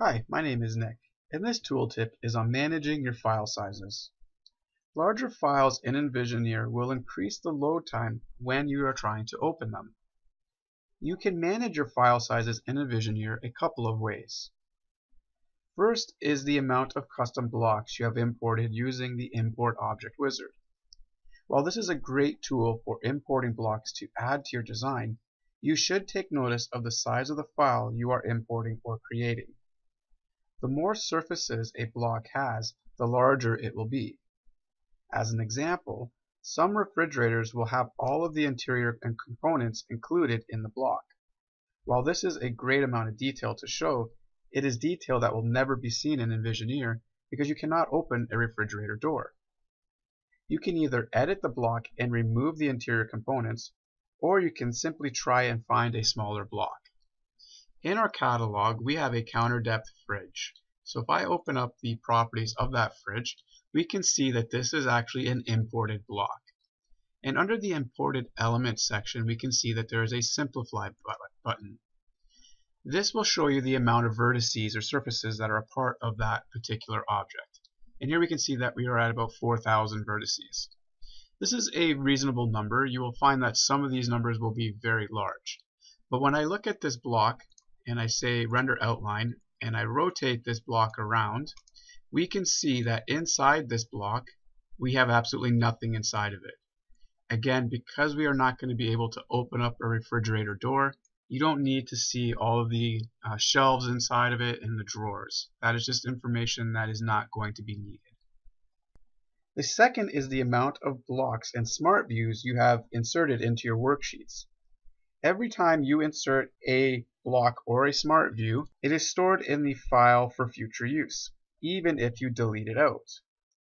Hi, my name is Nick, and this tooltip is on managing your file sizes. Larger files in Envisioneer will increase the load time when you are trying to open them. You can manage your file sizes in Envisioneer a couple of ways. First is the amount of custom blocks you have imported using the Import Object Wizard. While this is a great tool for importing blocks to add to your design, you should take notice of the size of the file you are importing or creating. The more surfaces a block has, the larger it will be. As an example, some refrigerators will have all of the interior components included in the block. While this is a great amount of detail to show, it is detail that will never be seen in Envisioneer because you cannot open a refrigerator door. You can either edit the block and remove the interior components, or you can simply try and find a smaller block. In our catalog, we have a counter depth fridge. So if I open up the properties of that fridge, we can see that this is actually an imported block. And under the imported elements section, we can see that there is a simplify button. This will show you the amount of vertices or surfaces that are a part of that particular object. And here we can see that we are at about 4,000 vertices. This is a reasonable number. You will find that some of these numbers will be very large. But when I look at this block and I say render outline and I rotate this block around, we can see that inside this block we have absolutely nothing inside of it. Again, because we are not going to be able to open up a refrigerator door, you don't need to see all of the uh, shelves inside of it and the drawers. That is just information that is not going to be needed. The second is the amount of blocks and smart views you have inserted into your worksheets. Every time you insert a block or a smart view, it is stored in the file for future use, even if you delete it out.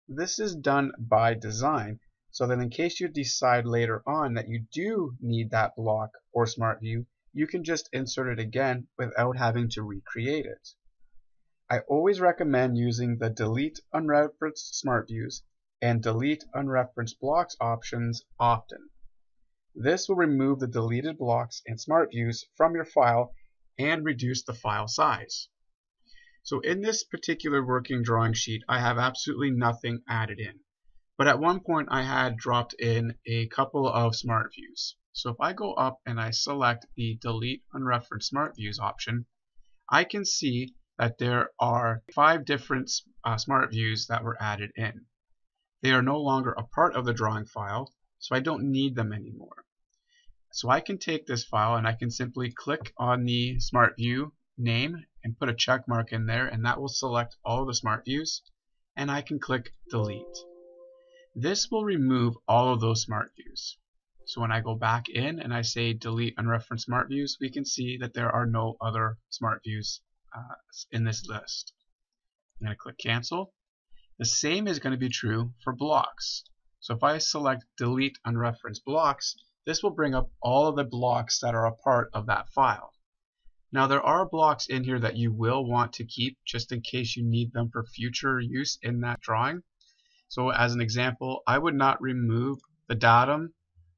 This is done by design so that in case you decide later on that you do need that block or smart view, you can just insert it again without having to recreate it. I always recommend using the delete unreferenced smart views and delete unreferenced blocks options often. This will remove the deleted blocks and smart views from your file and reduce the file size. So in this particular working drawing sheet I have absolutely nothing added in. But at one point I had dropped in a couple of smart views. So if I go up and I select the delete unreferenced smart views option, I can see that there are five different uh, smart views that were added in. They are no longer a part of the drawing file, so I don't need them anymore. So I can take this file and I can simply click on the smart view name and put a check mark in there and that will select all the smart views and I can click delete. This will remove all of those smart views. So when I go back in and I say delete unreferenced smart views, we can see that there are no other smart views uh, in this list. I'm going to click cancel. The same is going to be true for blocks. So if I select delete unreferenced blocks, this will bring up all of the blocks that are a part of that file. Now there are blocks in here that you will want to keep just in case you need them for future use in that drawing. So as an example, I would not remove the datum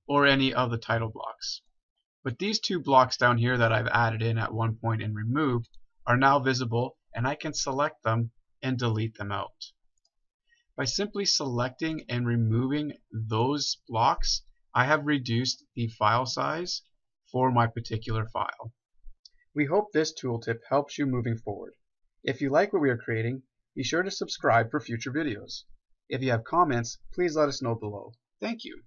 or any of the title blocks. But these two blocks down here that I've added in at one point and removed are now visible and I can select them and delete them out. By simply selecting and removing those blocks, I have reduced the file size for my particular file. We hope this tooltip helps you moving forward. If you like what we are creating, be sure to subscribe for future videos. If you have comments, please let us know below. Thank you.